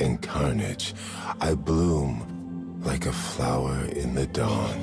in carnage, I bloom like a flower in the dawn.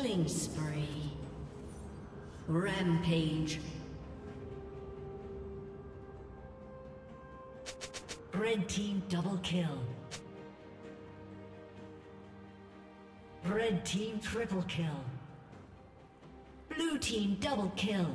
Killing spree. Rampage. Red team double kill. Red team triple kill. Blue team double kill.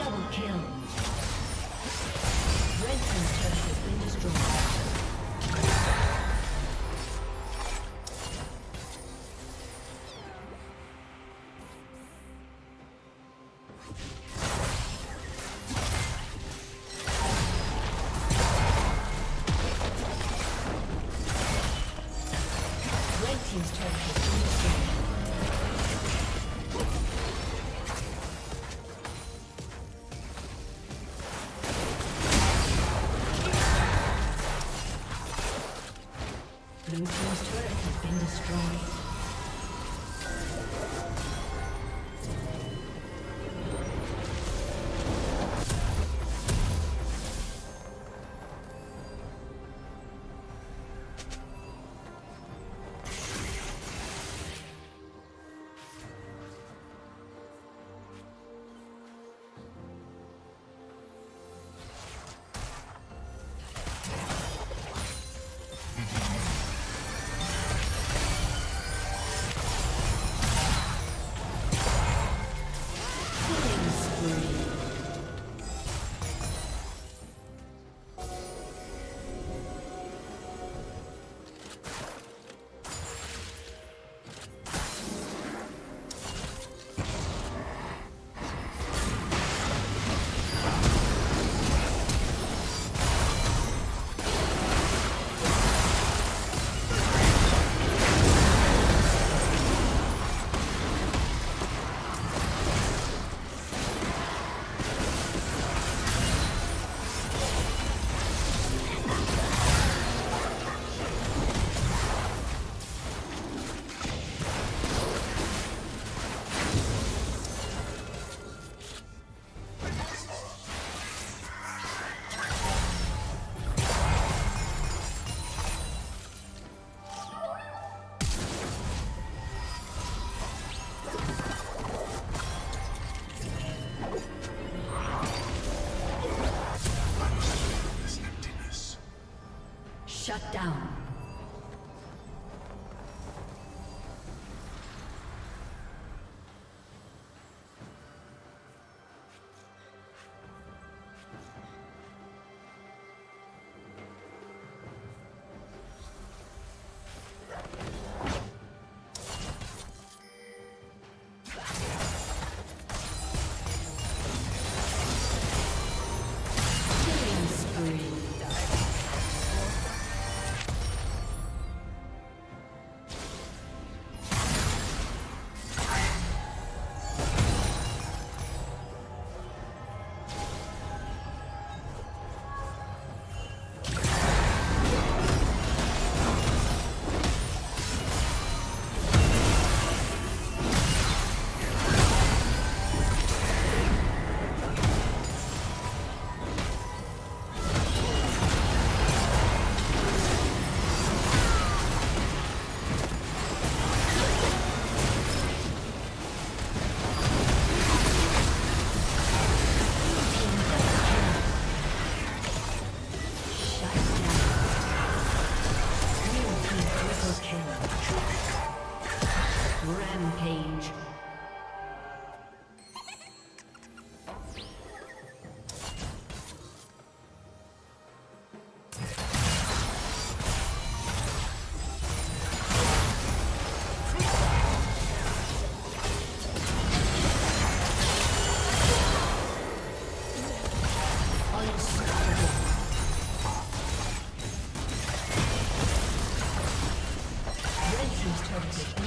Double kill.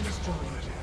Rampage.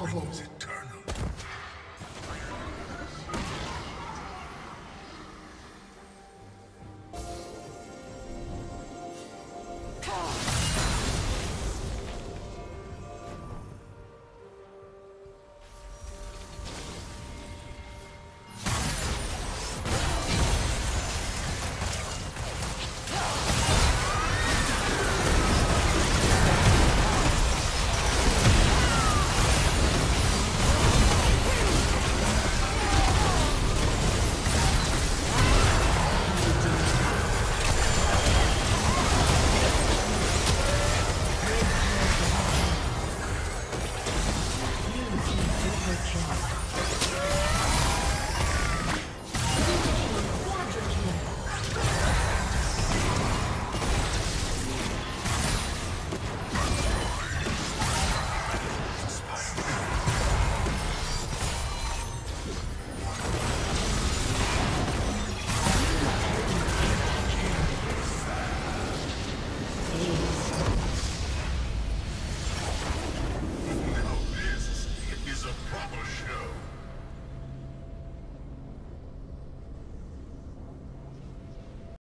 of hope.